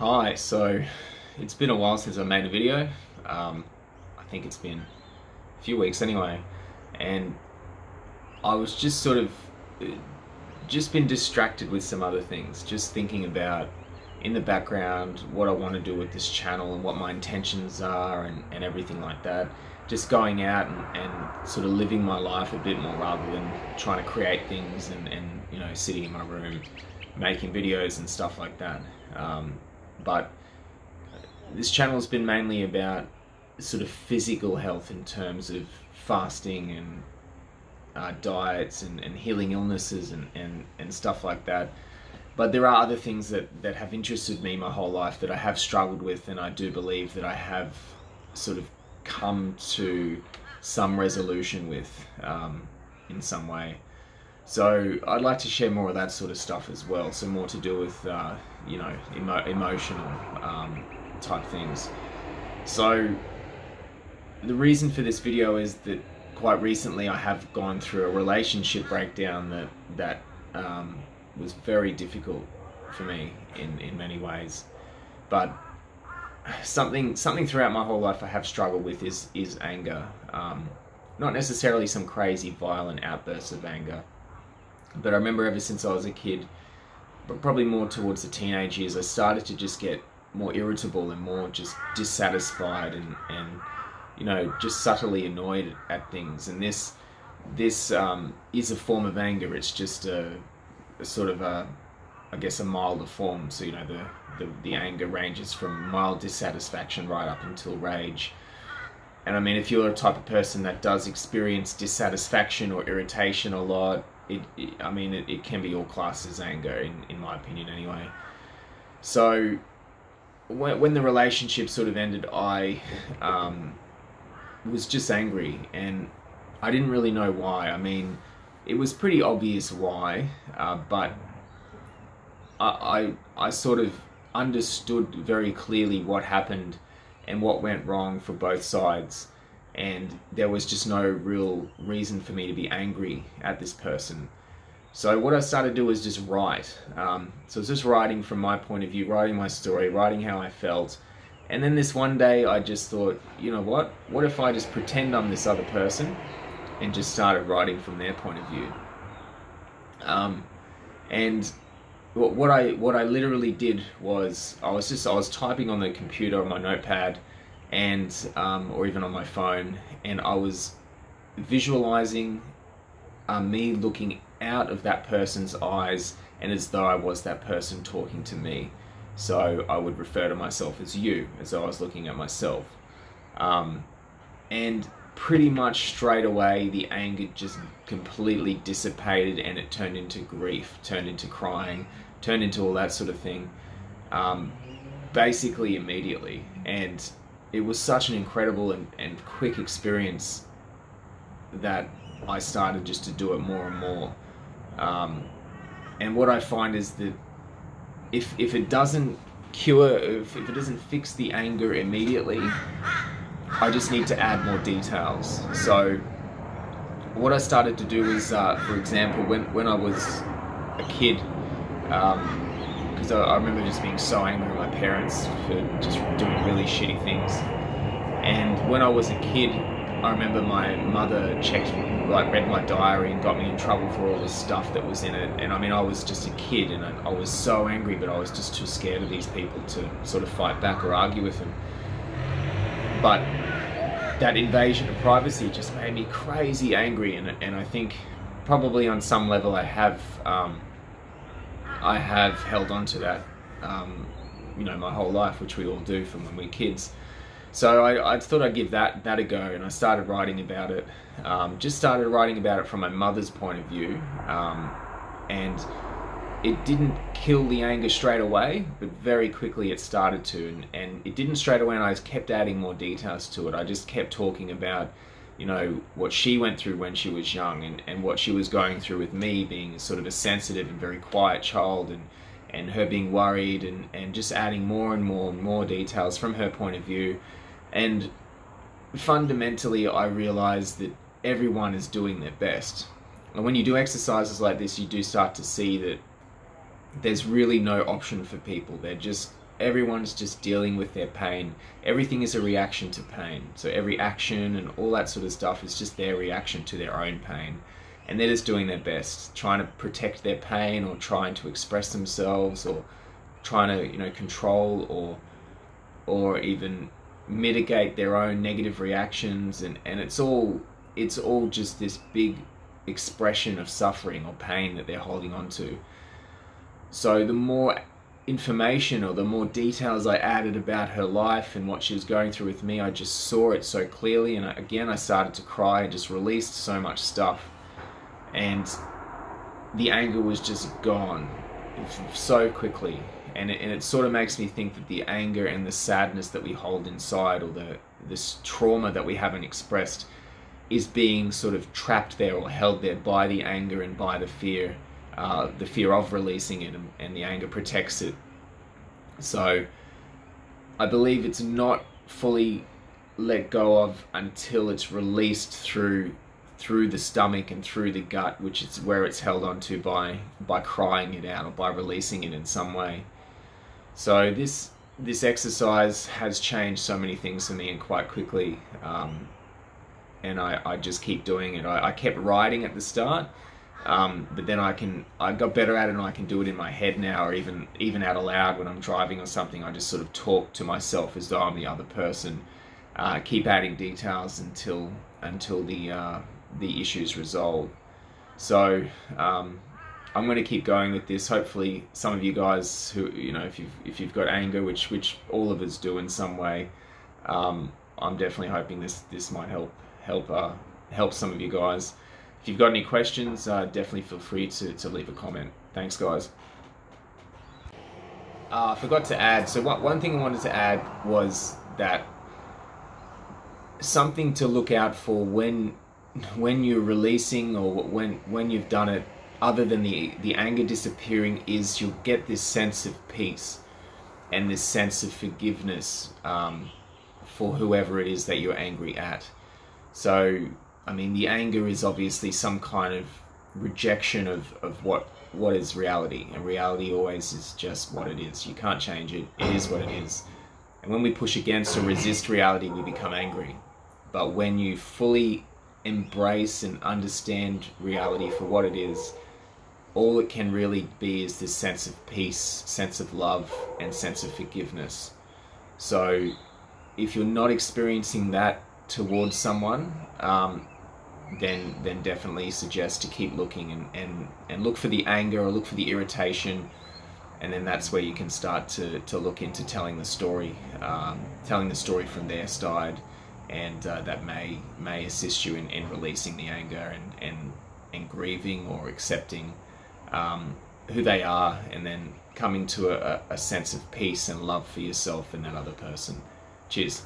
Hi, so it's been a while since I made a video. Um, I think it's been a few weeks anyway, and I was just sort of just been distracted with some other things, just thinking about in the background what I want to do with this channel and what my intentions are and, and everything like that. Just going out and, and sort of living my life a bit more rather than trying to create things and, and you know sitting in my room making videos and stuff like that. Um, but this channel has been mainly about sort of physical health in terms of fasting and uh, diets and, and healing illnesses and, and, and stuff like that. But there are other things that, that have interested me my whole life that I have struggled with, and I do believe that I have sort of come to some resolution with um, in some way. So I'd like to share more of that sort of stuff as well. So more to do with uh, you know emo emotional um, type things. So the reason for this video is that quite recently I have gone through a relationship breakdown that that um, was very difficult for me in in many ways, but something something throughout my whole life I have struggled with is is anger. Um, not necessarily some crazy violent outbursts of anger, but I remember ever since I was a kid, but probably more towards the teenage years, I started to just get more irritable and more just dissatisfied and, and you know, just subtly annoyed at things. And this this um, is a form of anger. It's just a, a, sort of a, I guess, a milder form. So you know, the, the the anger ranges from mild dissatisfaction right up until rage. And I mean, if you're a type of person that does experience dissatisfaction or irritation a lot, it, it I mean, it, it, can be all classes anger, in, in my opinion, anyway. So, when, when the relationship sort of ended, I um, was just angry, and I didn't really know why. I mean, it was pretty obvious why, uh, but I, I, I sort of understood very clearly what happened and what went wrong for both sides and there was just no real reason for me to be angry at this person. So what I started to do was just write. Um, so it was just writing from my point of view, writing my story, writing how I felt. And then this one day I just thought, you know what? What if I just pretend I'm this other person and just started writing from their point of view? Um, and what I what I literally did was I was just I was typing on the computer on my notepad and um, or even on my phone, and I was visualizing uh, me looking out of that person's eyes, and as though I was that person talking to me. So I would refer to myself as you, as though I was looking at myself. Um, and pretty much straight away, the anger just completely dissipated, and it turned into grief, turned into crying, turned into all that sort of thing. Um, basically immediately, and it was such an incredible and, and quick experience that I started just to do it more and more. Um, and what I find is that if, if it doesn't cure, if, if it doesn't fix the anger immediately, I just need to add more details. So what I started to do is, uh, for example, when, when I was a kid, um, because I, I, remember just being so angry at my parents for just doing really shitty things. And when I was a kid, I remember my mother checked, like, read my diary and got me in trouble for all the stuff that was in it. And I mean, I was just a kid and I, I was so angry, but I was just too scared of these people to sort of fight back or argue with them. But that invasion of privacy just made me crazy angry, and, and I think probably on some level I have. Um, I have held on to that, um, you know, my whole life, which we all do from when we're kids. So I, I, thought I'd give that that a go, and I started writing about it. Um, just started writing about it from my mother's point of view, um, and it didn't kill the anger straight away, but very quickly it started to, and, and it didn't straight away. And I kept adding more details to it. I just kept talking about you know, what she went through when she was young and, and what she was going through with me being sort of a sensitive and very quiet child and, and her being worried and, and just adding more and more and more details from her point of view. And fundamentally, I realized that everyone is doing their best. And when you do exercises like this, you do start to see that there's really no option for people. They're just everyone's just dealing with their pain. Everything is a reaction to pain. So every action and all that sort of stuff is just their reaction to their own pain. And they're just doing their best, trying to protect their pain or trying to express themselves or trying to, you know, control or or even mitigate their own negative reactions and, and it's all it's all just this big expression of suffering or pain that they're holding on to. So the more information or the more details I added about her life and what she was going through with me, I just saw it so clearly. And again, I started to cry and just released so much stuff. And the anger was just gone so quickly. And it, and it sort of makes me think that the anger and the sadness that we hold inside or the this trauma that we haven't expressed is being sort of trapped there or held there by the anger and by the fear uh, the fear of releasing it, and, and the anger protects it. So I believe it's not fully let go of until it's released through through the stomach and through the gut, which is where it's held onto by by crying it out or by releasing it in some way. So this this exercise has changed so many things for me and quite quickly. Um, and I, I just keep doing it. I, I kept writing at the start, um, but then I can I got better at it and I can do it in my head now or even even out aloud when I'm driving or something. I just sort of talk to myself as though I'm the other person. Uh, keep adding details until until the uh, the issues resolved. So um, I'm going to keep going with this. Hopefully some of you guys who you know if you've if you've got anger which which all of us do in some way um, I'm definitely hoping this this might help help uh, help some of you guys if you've got any questions, uh, definitely feel free to, to leave a comment. Thanks, guys. Uh, I forgot to add, so one, one thing I wanted to add was that something to look out for when when you're releasing or when when you've done it other than the the anger disappearing is you'll get this sense of peace and this sense of forgiveness um, for whoever it is that you're angry at so I mean, the anger is obviously some kind of rejection of, of what what is reality, and reality always is just what it is. You can't change it. It is what it is. And when we push against or resist reality, we become angry. But when you fully embrace and understand reality for what it is, all it can really be is this sense of peace, sense of love, and sense of forgiveness. So, if you're not experiencing that towards someone, um, then then definitely suggest to keep looking and, and, and look for the anger or look for the irritation. And then that's where you can start to, to look into telling the story um, telling the story from their side. And uh, that may may assist you in, in releasing the anger and, and, and grieving or accepting um, who they are. And then coming to a, a sense of peace and love for yourself and that other person. Cheers